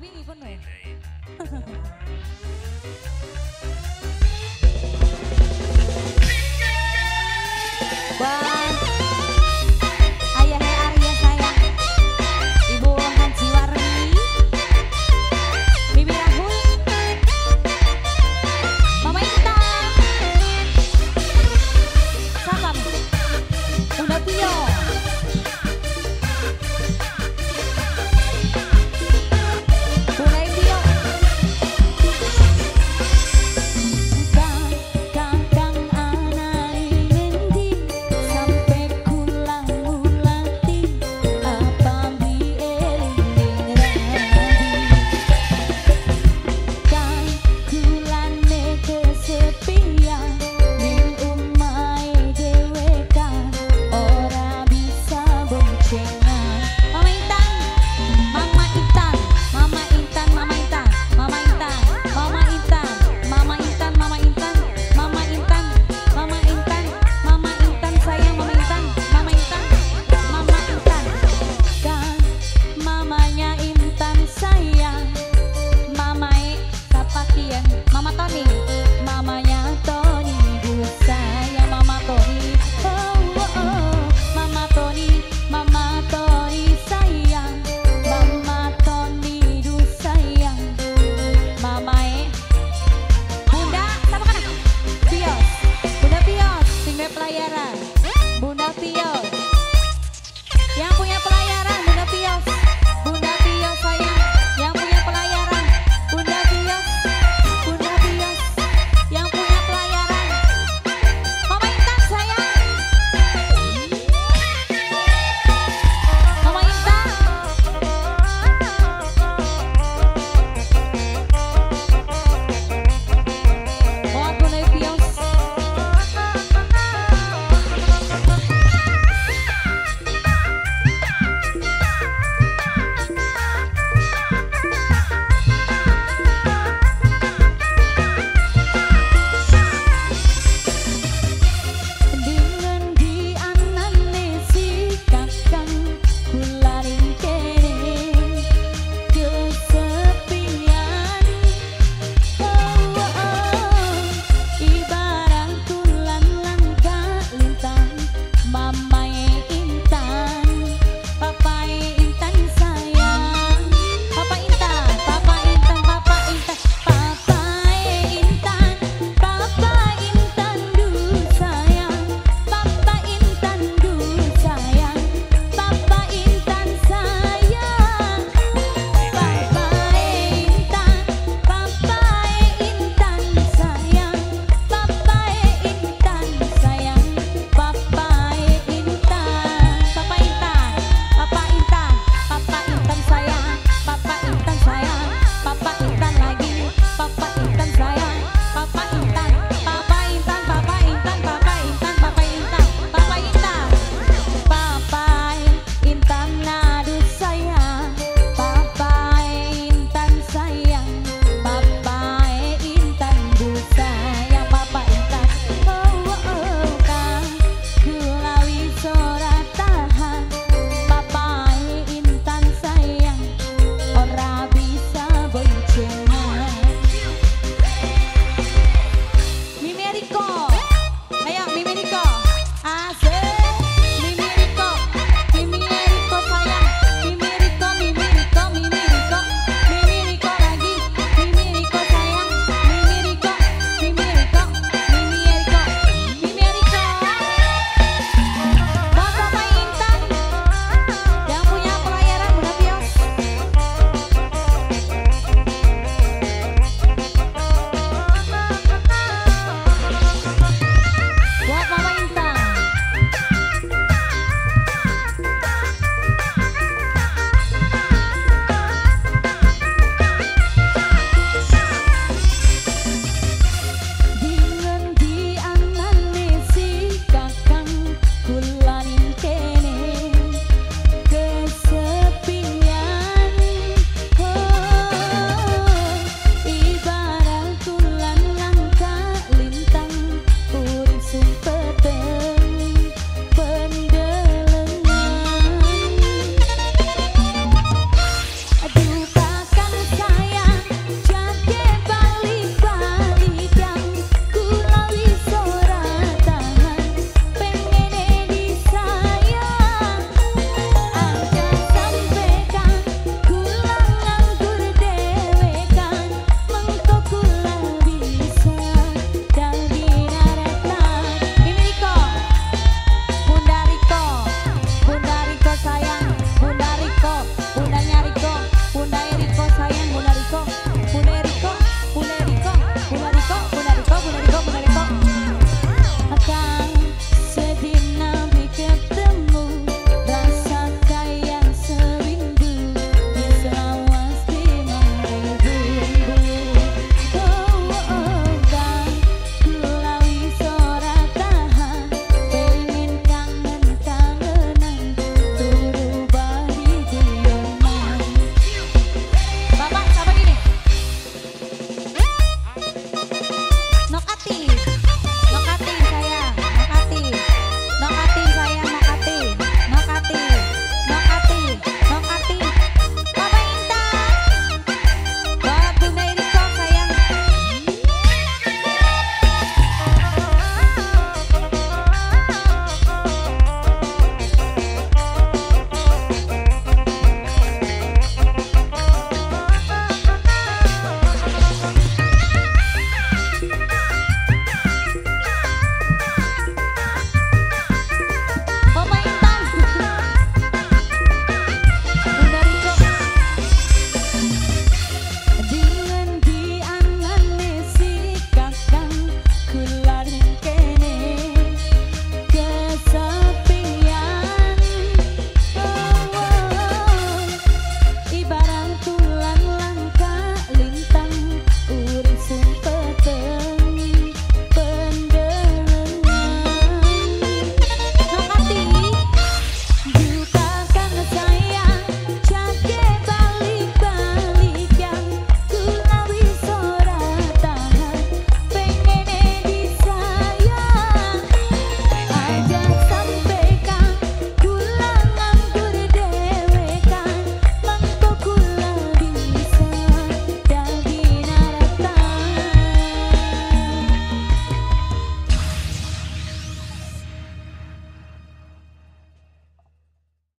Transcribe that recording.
We Willy pun.